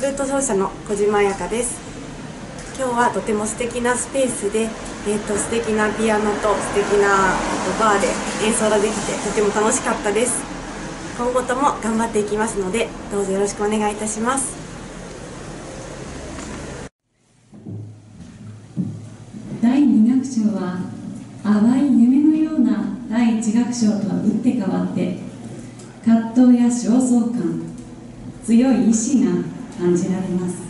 フルート奏者の小島彩香です。今日はとても素敵なスペースで、えーと、素敵なピアノと素敵なバーで演奏ができてとても楽しかったです。今後とも頑張っていきますのでどうぞよろしくお願いいたします。第2楽章は淡い夢のような第1楽章とは打って変わって葛藤や焦燥感強い意志が感じられます。